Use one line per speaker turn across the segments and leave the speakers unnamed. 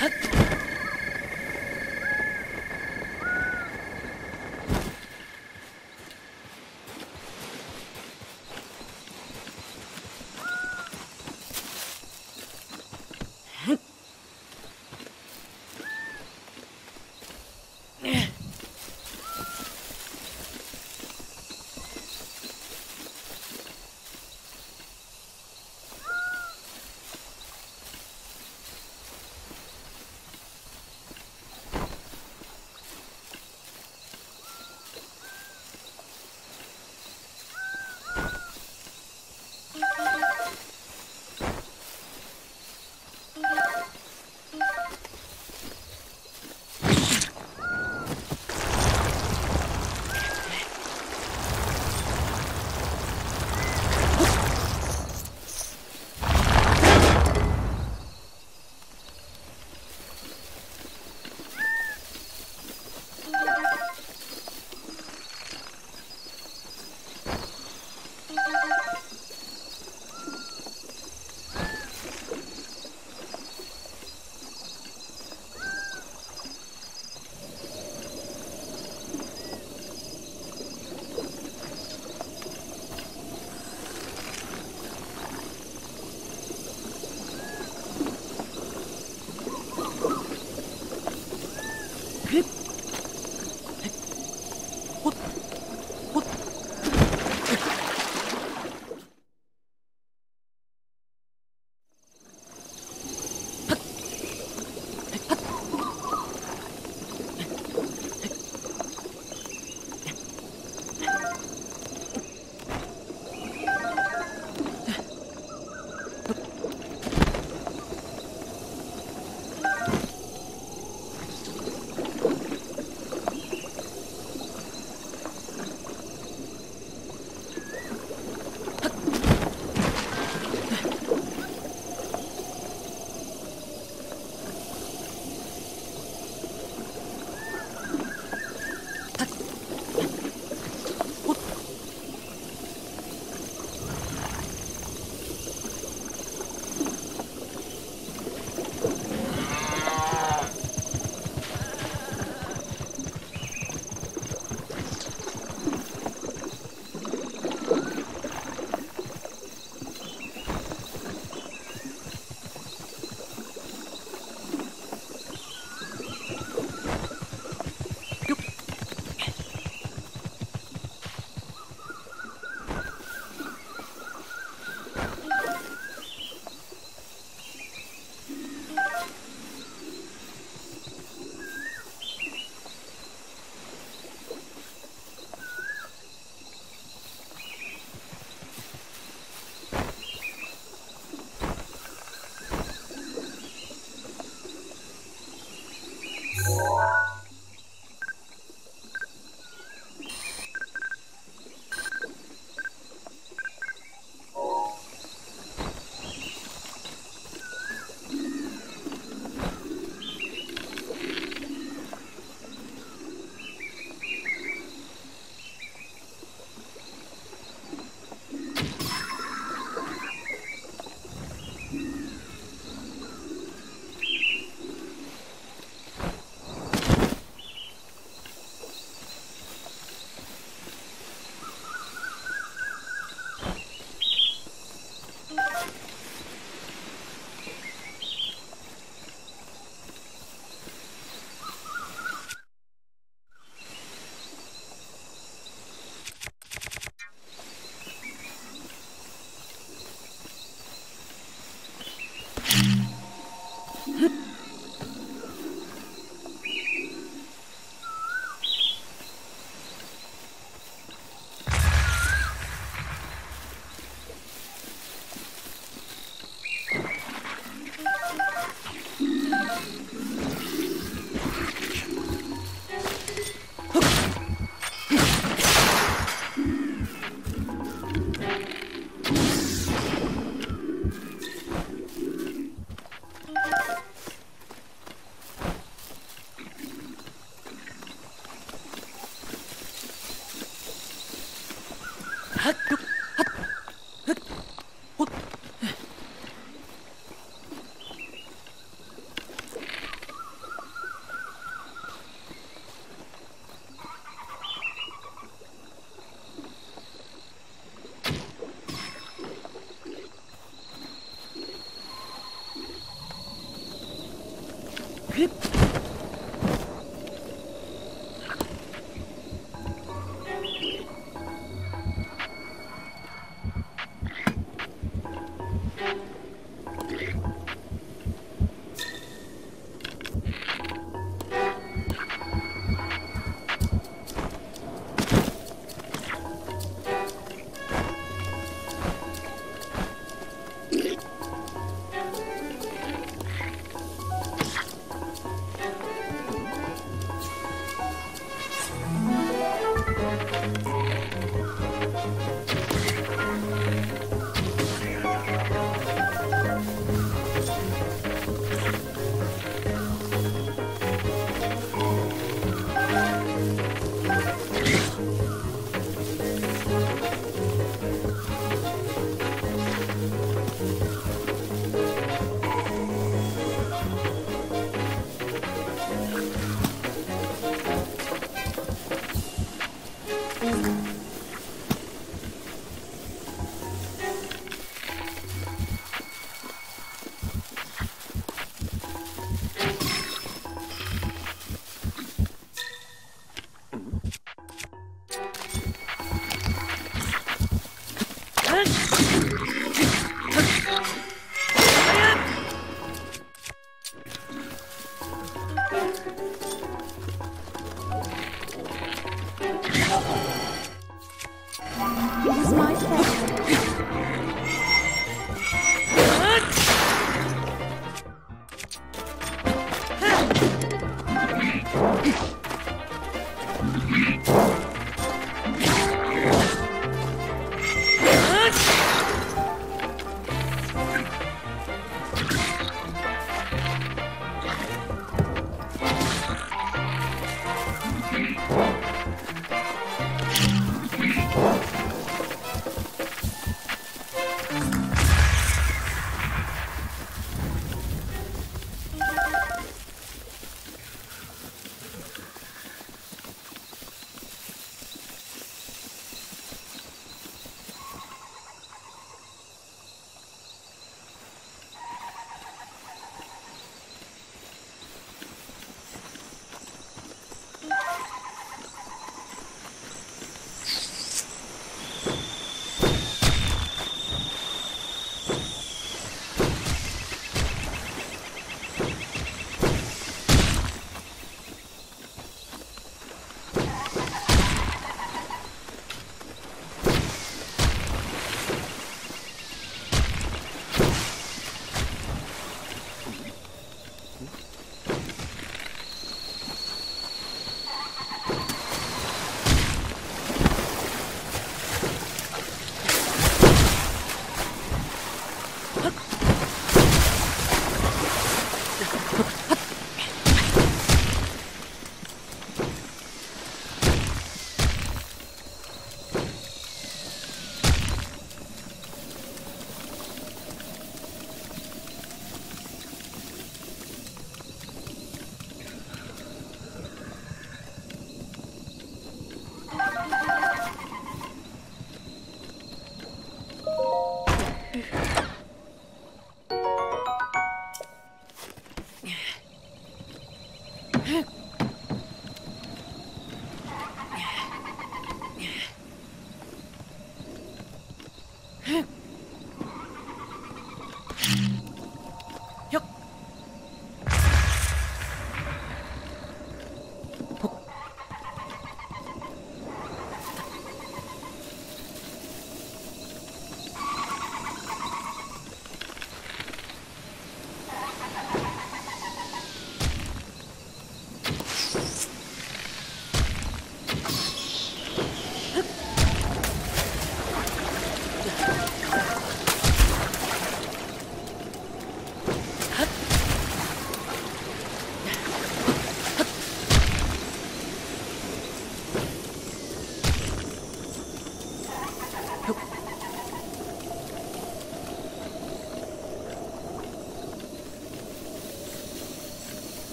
Huh?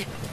Yeah.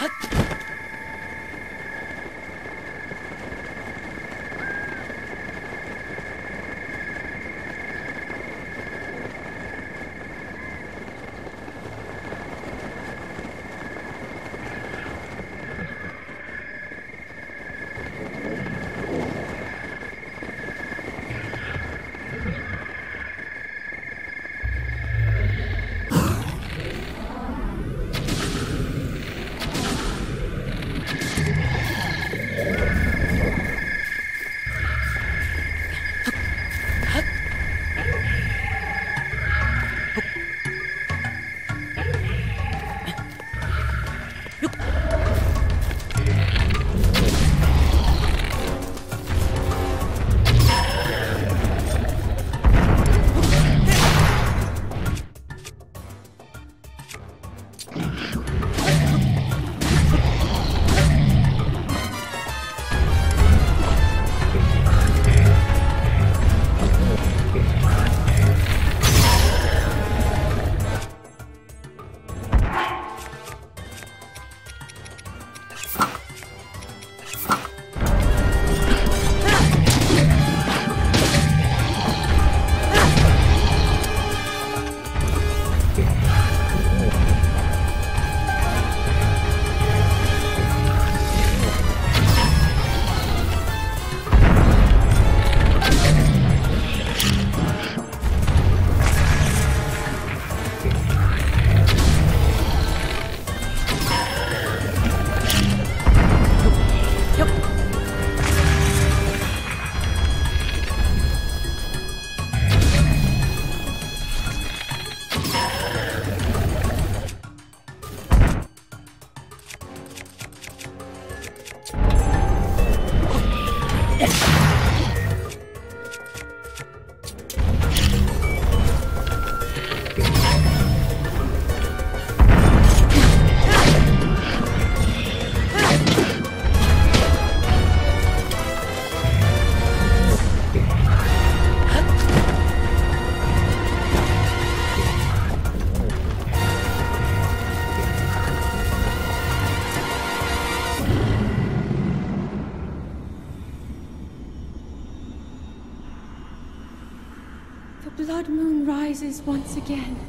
Huh? rises once again.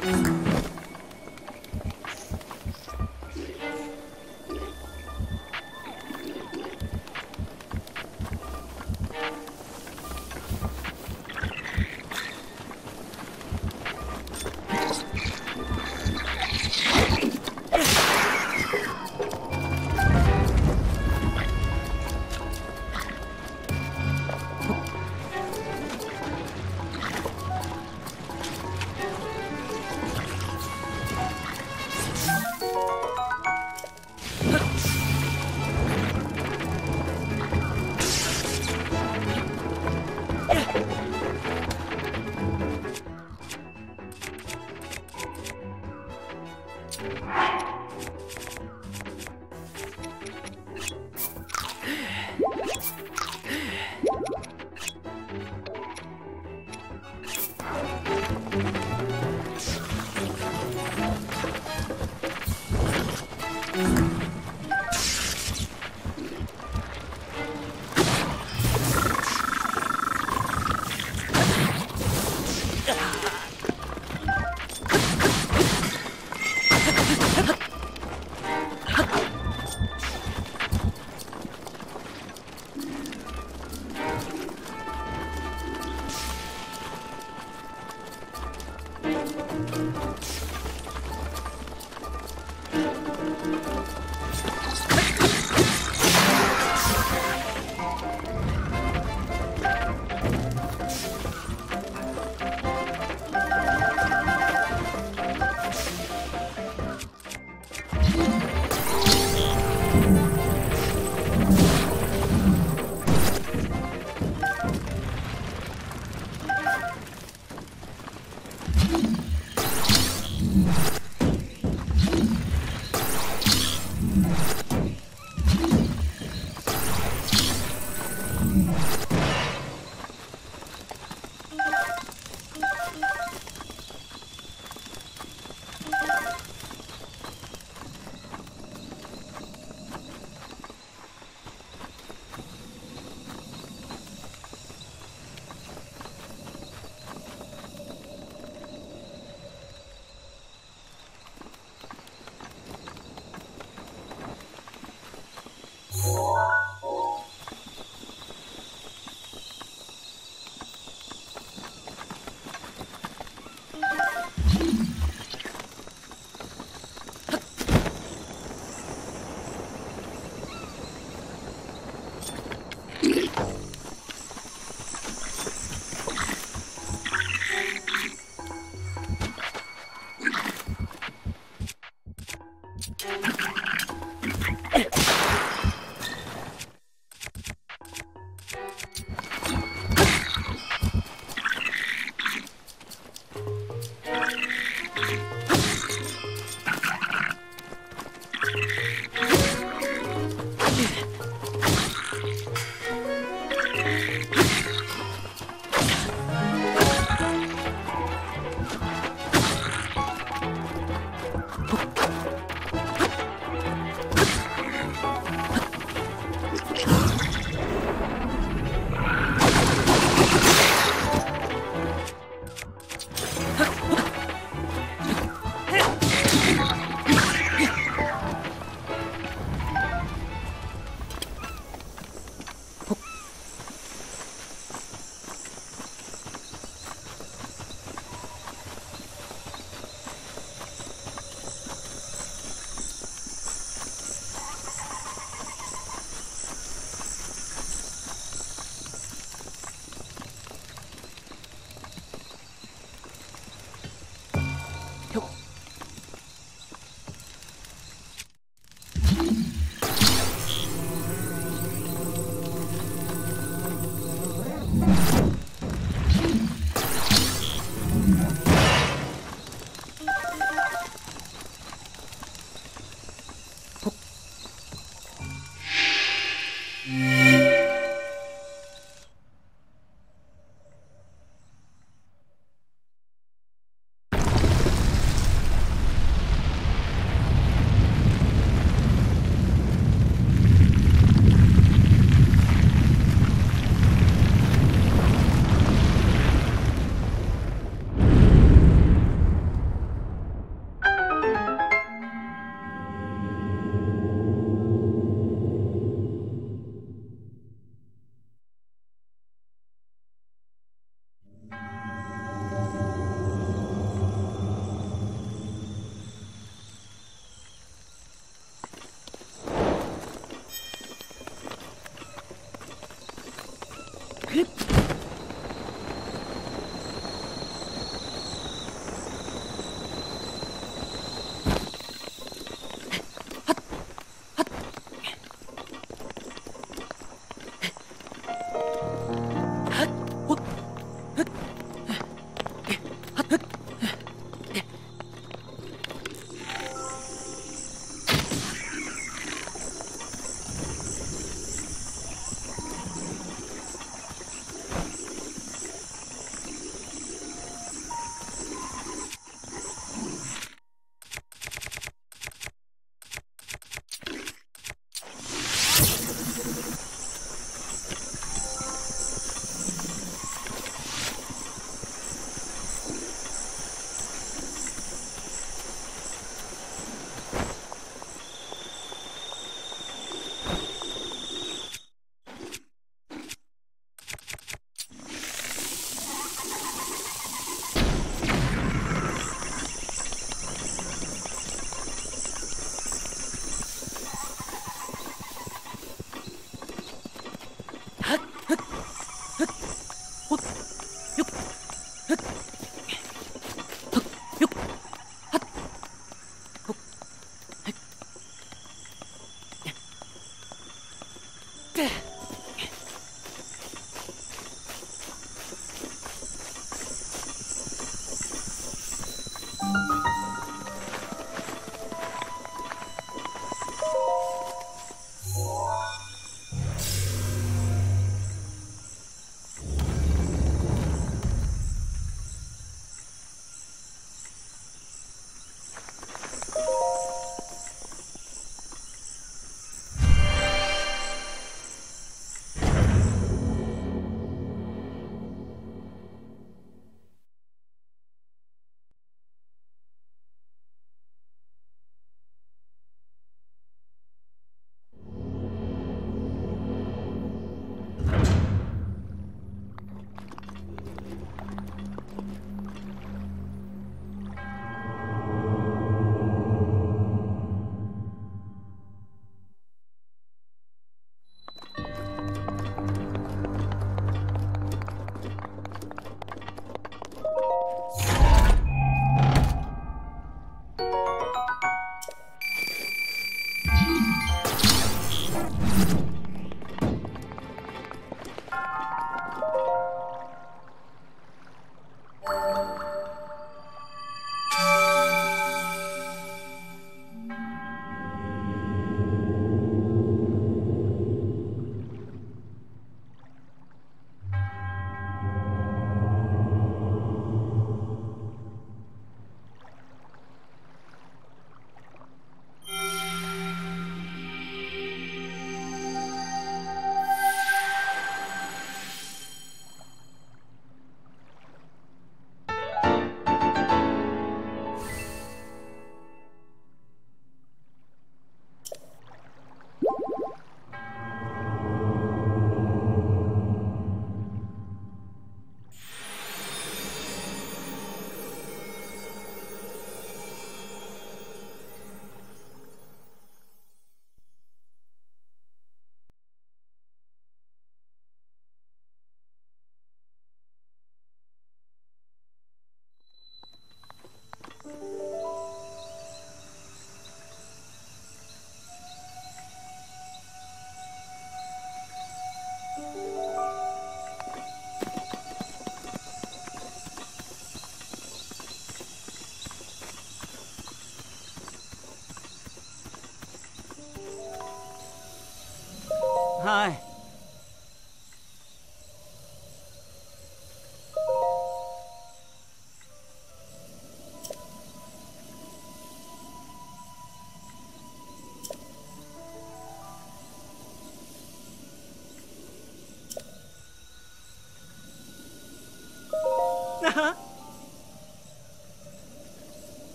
Mm-hmm.